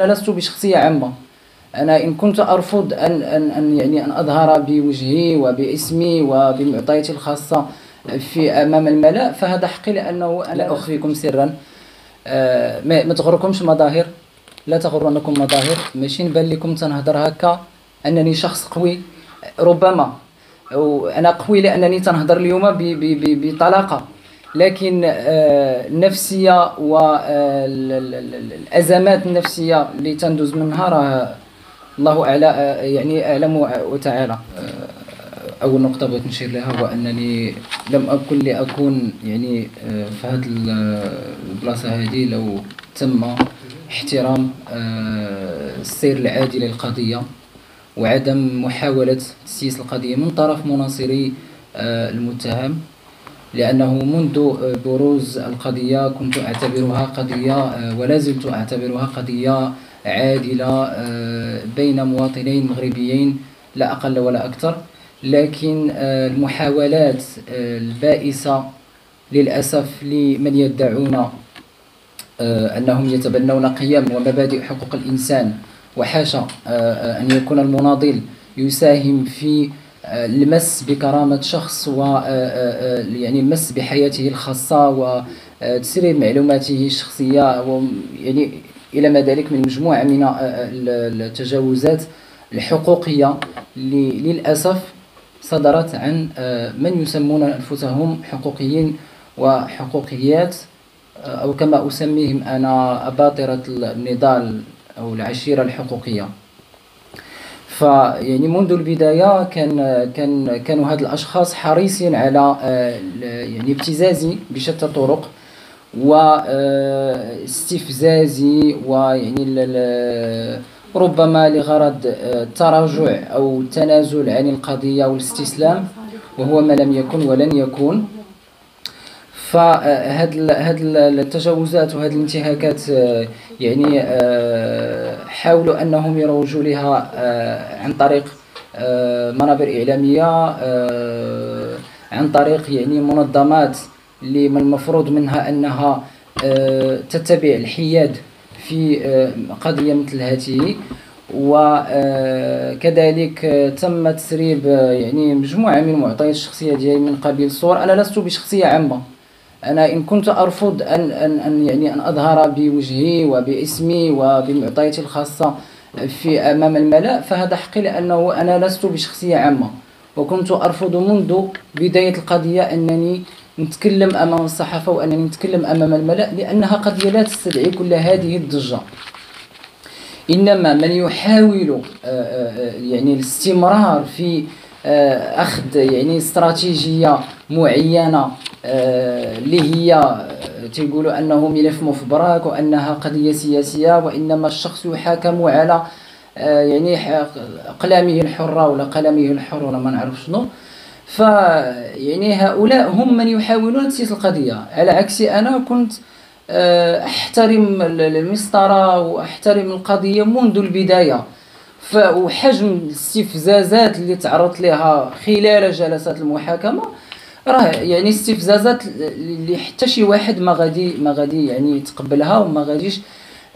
أنا لست بشخصية عامة. أنا إن كنت أرفض أن أن أن يعني أن أظهر بوجهي وباسمي وبمعطياتي الخاصة في أمام الملأ فهذا حقي لأنه أنا لا. أخفيكم سرا. آه، ما تغركمش مظاهر. لا تغرنكم مظاهر. ماشي نبان لكم تنهضر هكا. أنني شخص قوي. ربما. وأنا قوي لأنني تنهضر اليوم بطلاقة. لكن آه، النفسية والأزمات النفسية اللي تندوز منها راه الله أعلى يعني أعلم وتعالى. أول نقطة بغيت نشير لها هو أنني لم أكن لأكون يعني في هذه البلاصة هذه لو تم احترام السير العادي للقضية وعدم محاولة تسييس القضية من طرف مناصري المتهم. لأنه منذ بروز القضية كنت أعتبرها قضية ولا زلت أعتبرها قضية عادلة آه، بين مواطنين مغربيين لا أقل ولا أكثر. لكن آه، المحاولات آه، البائسة للأسف لمن يدعون أنهم يتبنون قيم ومبادئ حقوق الإنسان. وحاشا أن يكون المناضل يساهم في المس بكرامة شخص و يعني المس بحياته الخاصة وتسريب معلوماته الشخصية يعني إلى ما ذلك من مجموعة من آه، التجاوزات الحقوقية للأسف صدرت عن آه، من يسمون أنفسهم حقوقيين وحقوقيات آه، أو كما أسميهم أنا أباطرة النضال أو العشيرة الحقوقية. فيعني منذ البداية كان كان كانوا هاد الأشخاص حريصين على يعني ابتزازي بشتى الطرق واستفزازي ويعني ربما لغرض التراجع أو التنازل عن القضية والاستسلام وهو ما لم يكن ولن يكون. فهاد هاد التجاوزات وهاد الانتهاكات يعني حاولوا أنهم يروجوا لها عن طريق منابر إعلامية عن طريق يعني منظمات اللي من المفروض منها أنها آه، تتبع الحياد في آه، قضية مثل هذه. وكذلك آه، تم تسريب يعني مجموعة من المعطيات الشخصية ديالي من قبيل الصور أنا لست بشخصية عامة. أنا إن كنت أرفض ان ان أن يعني أن أظهر بوجهي وباسمي وبمعطياتي الخاصة في أمام الملأ فهذا حقي لأنه أنا لست بشخصية عامة. وكنت أرفض منذ بداية القضية أنني نتكلم أمام الصحافة وأنني نتكلم أمام الملأ لأنها قضية لا تستدعي كل هذه الضجة. إنما من يحاول آه، آه، يعني الاستمرار في آه، أخذ يعني استراتيجية معينة اللي هي تيقولوا أنه ملف مفبرك وأنها قضية سياسية وإنما الشخص يحاكم على يعني اقلامه الحرة ولا قلمه الحر ولا ما نعرف شنو. ف يعني هؤلاء هم من يحاولون تسييس القضية. على عكسي أنا كنت آه، أحترم المسطرة وأحترم القضية منذ البداية. وحجم الاستفزازات اللي تعرضت لها خلال جلسات المحاكمة راه يعني استفزازات اللي حتى شي واحد ما غادي ما غادي يعني يتقبلها وما غاديش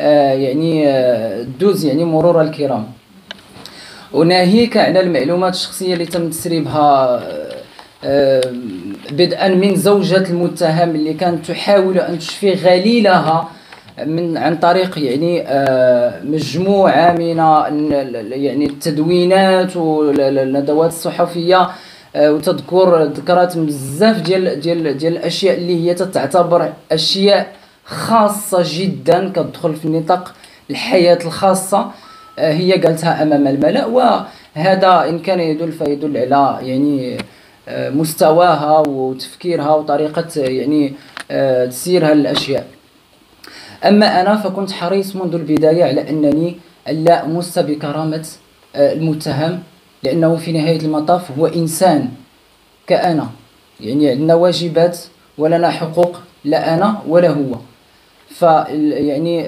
آه، يعني آه، دوز يعني مرور الكرام. وناهيك على المعلومات الشخصية اللي تم تسريبها آه، بدءا من زوجة المتهم اللي كانت تحاول أن تشفي غليلها من عن طريق يعني مجموعة من يعني التدوينات والندوات الصحفية. وتذكر ذكرات بزاف ديال ديال ديال الأشياء اللي هي تعتبر أشياء خاصة جدا كتدخل في نطاق الحياة الخاصة. هي قالتها أمام الملأ وهذا إن كان يدل فيدل على يعني آه، مستواها وتفكيرها وطريقة يعني آه، تسييرها للأشياء. أما أنا فكنت حريص منذ البداية على أنني لا أمس بكرامة آه، المتهم لأنه في نهاية المطاف هو إنسان كأنا. يعني عندنا واجبات ولنا حقوق لا أنا ولا هو. ف يعني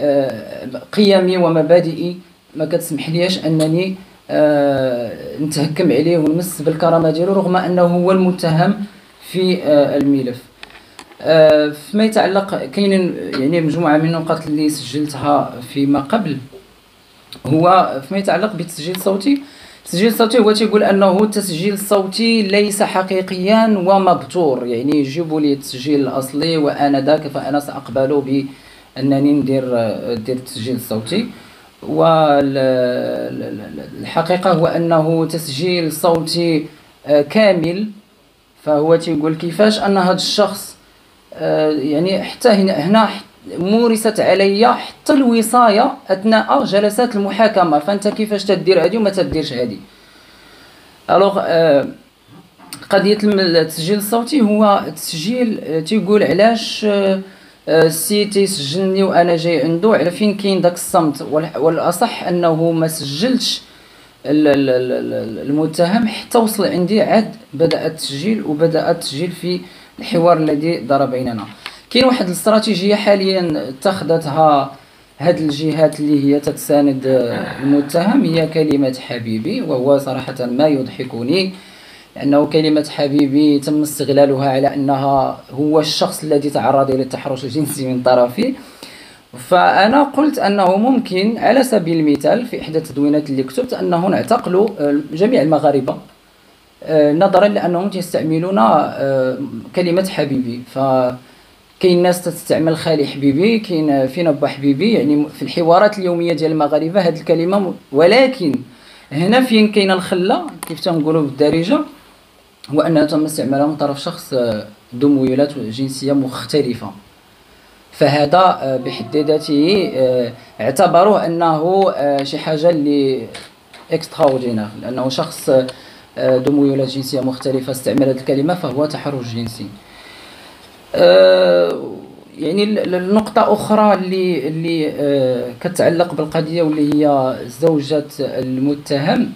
قيمي ومبادئي ما كتسمح ليش أنني آه نتهكم عليه ونمس بالكرامة ديالو رغم أنه هو المتهم في آه الملف. آه فيما يتعلق كاين يعني مجموعة من النقاط اللي سجلتها فيما قبل. هو فيما يتعلق بالتسجيل الصوتي التسجيل الصوتي هو تيقول أنه التسجيل الصوتي ليس حقيقيا ومبتور. يعني يجيبوا لي التسجيل الاصلي وأنا ذاك فأنا سأقبل بانني ندير ندير التسجيل الصوتي والحقيقة هو أنه تسجيل صوتي آه، كامل. فهو تيقول كيفاش أن هذا الشخص آه، يعني حتى هنا هنا مورست علي حتى الوصاية أثناء جلسات المحاكمة. فأنت كيفاش تدير هذه وما تديرش هذه alors آه، قضية التسجيل الصوتي هو تسجيل آه، تيقول علاش السي تيسجلني وأنا جاي عنده على فين كاين داك الصمت؟ والأصح أنه ما سجلتش المتهم حتى وصل عندي عاد بدأ التسجيل وبدأ التسجيل في الحوار الذي دار بيننا. كاين واحد الاستراتيجية حاليا اتخذتها هاد الجهات اللي هي تتساند المتهم هي كلمة حبيبي وهو صراحة ما يضحكني لأنه كلمة حبيبي تم استغلالها على أنها هو الشخص الذي تعرض إلى التحرش الجنسي من طرفي. فأنا قلت أنه ممكن على سبيل المثال في إحدى التدوينات اللي كتبت أنه نعتقل جميع المغاربة آه، نظرا لأنهم يستعملون آه، كلمة حبيبي. ف كاين ناس تستعمل خالي حبيبي كاين فينا با حبيبي يعني في الحوارات اليومية ديال المغاربه هذه الكلمة ولكن هنا فين كاين الخلة؟ كيف تنقولوا بالدارجة؟ هو أنها تم استعمالها من طرف شخص آه، ذو ميولات جنسية مختلفة. فهذا آه، بحد ذاته آه، اعتبروه أنه شي حاجة اللي اكستراوردينير لأنه شخص ذو ميولات جنسية مختلفة استعمل هذه الكلمة فهو تحرش جنسي. يعني النقطة أخرى اللي اللي آه، كتعلق بالقضية واللي هي زوجة المتهم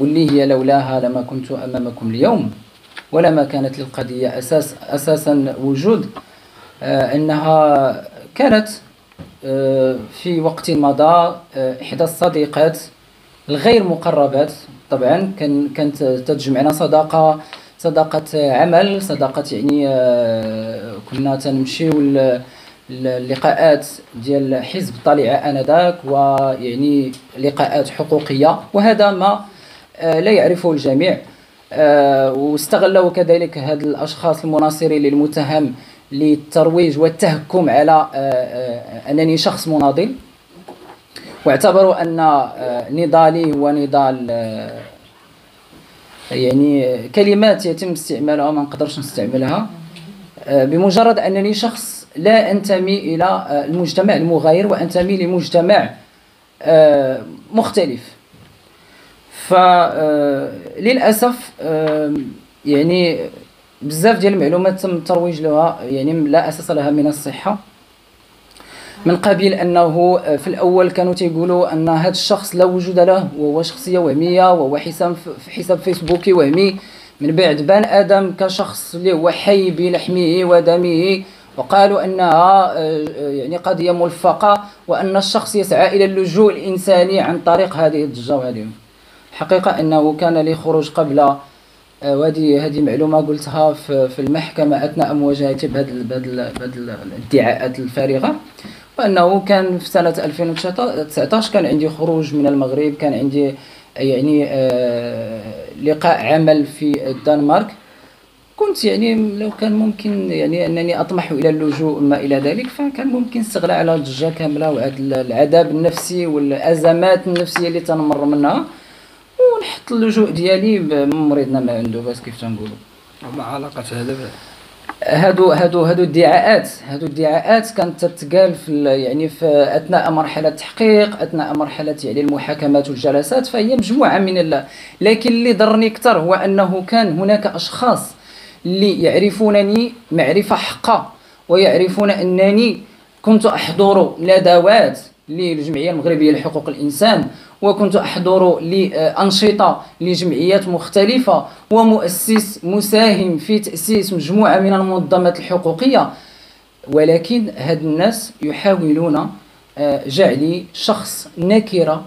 واللي هي لولاها لما كنت أمامكم اليوم ولا ما كانت للقضية أساس أساسا وجود آه، أنها كانت في وقت مضى إحدى الصديقات الغير مقربات. طبعا كان كانت تجمعنا صداقة صداقة عمل صداقة يعني آه، كنا تنمشيو اللقاءات ديال حزب طليعة آنذاك ويعني لقاءات حقوقية. وهذا ما آه، لا يعرفه الجميع. آه، واستغلوا كذلك هاد الأشخاص المناصرين للمتهم للترويج والتهكم على أنني شخص مناضل. واعتبروا أن نضالي هو نضال يعني كلمات يتم استعمالها ما نقدرش نستعملها آه، بمجرد أنني شخص لا أنتمي إلى آه، المجتمع المغاير وأنتمي لمجتمع آه، مختلف. فللاسف يعني بزاف ديال المعلومات تم الترويج لها يعني لا أساس لها من الصحة. من قبيل أنه في الأول كانوا تيقولوا أن هذا الشخص لا وجود له وهو شخصية وهمية وهو حساب في حساب فيسبوكي وهمي. من بعد بان آدم كشخص اللي هو حي بلحمه ودمه وقالوا أنها آه، يعني قضية ملفقة وأن الشخص يسعى إلى اللجوء الإنساني عن طريق هذه الضجه وهذه الحقيقة أنه كان لي خروج قبل آه، وهذه هذه معلومة قلتها في المحكمة أثناء مواجهتي بهذه الادعاءات الفارغة. وأنه كان في سنة 2019 كان عندي خروج من المغرب كان عندي يعني آه لقاء عمل في الدنمارك. كنت يعني لو كان ممكن يعني أنني أطمح إلى اللجوء ما إلى ذلك فكان ممكن استغلال على الضجه كاملة وهذا العذاب النفسي والأزمات النفسية اللي تنمر منها. ونحط اللجوء ديالي بمريضنا ما عنده بس كيف تنقولوا ما علاقه هذا هادو هادو هادو الادعاءات هادو الادعاءات كانت تتقال في يعني في أثناء مرحلة التحقيق أثناء مرحلة يعني المحاكمات والجلسات فهي مجموعة من الله لكن اللي ضرني أكثر هو أنه كان هناك أشخاص اللي يعرفونني معرفة حقة ويعرفون أنني كنت أحضر ندوات للجمعية المغربية لحقوق الإنسان وكنت أحضر لأنشطة لجمعيات مختلفة ومؤسس مساهم في تأسيس مجموعة من المنظمات الحقوقية. ولكن هاد الناس يحاولون آه، جعلي شخص نكرة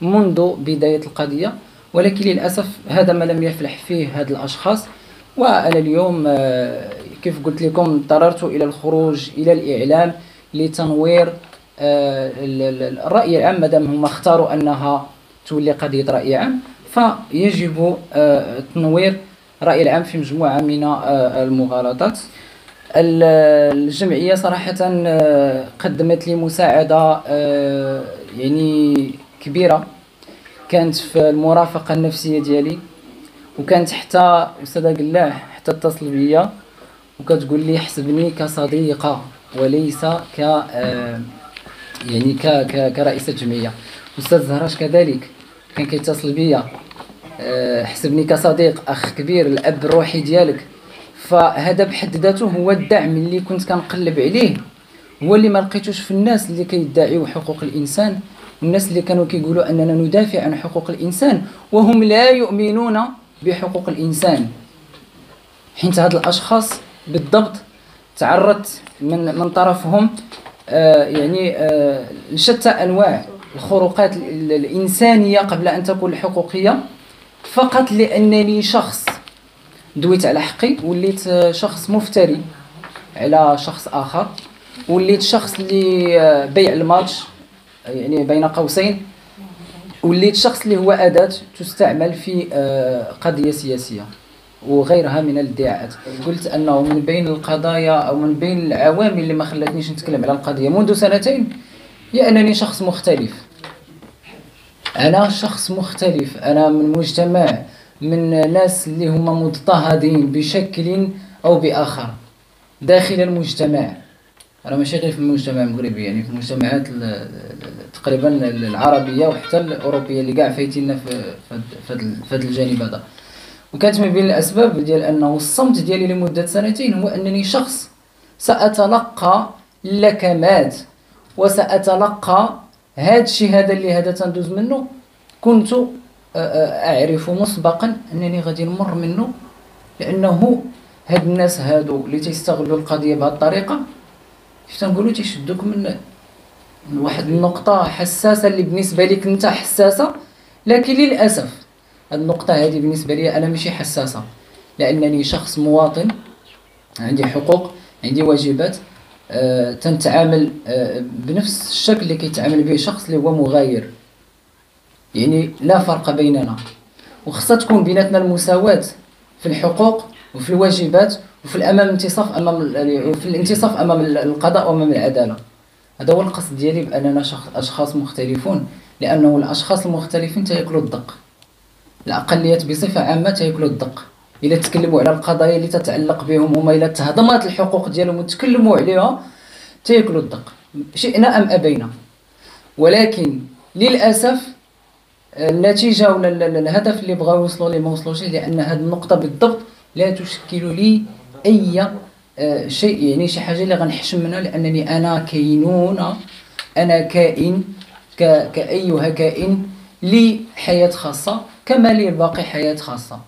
منذ بداية القضية. ولكن للأسف هذا ما لم يفلح فيه هاد الأشخاص. وأنا اليوم آه، كيف قلت لكم اضطررت إلى الخروج إلى الإعلام لتنوير الرأي العام مادام هما اختاروا أنها تولي قضية رأي عام فيجب آه، تنوير الرأي العام في مجموعة من المغالطات. الجمعية صراحة قدمت لي مساعدة يعني كبيرة. كانت في المرافقة النفسية ديالي وكانت حتى أستاذة قلاح حتى اتصل بيا وكتقول لي حسبني كصديقة وليس ك آه، يعني كرئيسة جمعية. أستاذ زهراش كذلك كان كيتصل بيا. آه، حسبني كصديق أخ كبير الأب الروحي ديالك. فهذا بحد ذاته هو الدعم اللي كنت كنقلب عليه. هو اللي ما لقيتوش في الناس اللي كيدعيو حقوق الإنسان. الناس اللي كانوا كيقولوا أننا ندافع عن حقوق الإنسان وهم لا يؤمنون بحقوق الإنسان. حيث هاد الأشخاص بالضبط تعرضت من من طرفهم يعني آه لشتى أنواع الخروقات الإنسانية قبل أن تكون الحقوقية فقط لأنني شخص دويت على حقي وليت آه، شخص مفتري على شخص آخر وليت شخص اللي آه، بيع الماتش يعني بين قوسين وليت شخص اللي هو أداة تستعمل في آه، قضية سياسية. وغيرها من الادعاءات. قلت أنه من بين القضايا أو من بين العوامل اللي ما خلتنيش نتكلم على القضية منذ سنتين هي أنني شخص مختلف. أنا شخص مختلف. أنا من مجتمع من ناس اللي هما مضطهدين بشكل أو بآخر. داخل المجتمع. راه ماشي غير في المجتمع المغربي يعني في المجتمعات تقريبا العربية وحتى الأوروبية اللي كاع فايتينا في في هذا الجانب هذا. وكانت من بين الأسباب ديال أنه الصمت ديالي لمدة سنتين هو أنني شخص سأتلقى لكمات وسأتلقى هذا الشيء هذا اللي هذا تندوز منه. كنت أعرف مسبقا أنني غادي نمر منه لأنه هاد الناس هادو اللي تيستغلوا القضية بهذه الطريقة كيف تنقولوا تيشدوك من واحد النقطة حساسة اللي بالنسبة لك انت حساسة لكن للأسف النقطة هذه بالنسبة لي أنا ماشي حساسة لأنني شخص مواطن عندي حقوق عندي واجبات أه تنتعامل أه بنفس الشكل اللي كيتعامل به شخص اللي هو مغاير. يعني لا فرق بيننا. وخصها تكون بيناتنا المساواة في الحقوق وفي الواجبات وفي الأمام انتصاف أمام في الانتصاف أمام القضاء وأمام العدالة. هذا هو القصد ديالي بأننا أشخاص مختلفون لأنه الأشخاص المختلفين تياكلوا الدق. الاقليات بصفة عامة تياكلوا الدق. إلا تكلموا على القضايا اللي تتعلق بهم هما إلا تهضمات الحقوق ديالهم وتكلموا عليها تياكلوا الدق. شئنا أم أبينا. ولكن للأسف النتيجة ولا الهدف اللي بغاو يوصلوا ليه ما وصلوش لأن هذه النقطة بالضبط لا تشكل لي أي آه، شيء يعني شي حاجة اللي غنحشم منها لأنني أنا كينونه أنا كائن كأيها كائن لي حياه خاصة كما لي الباقي حياة خاصة.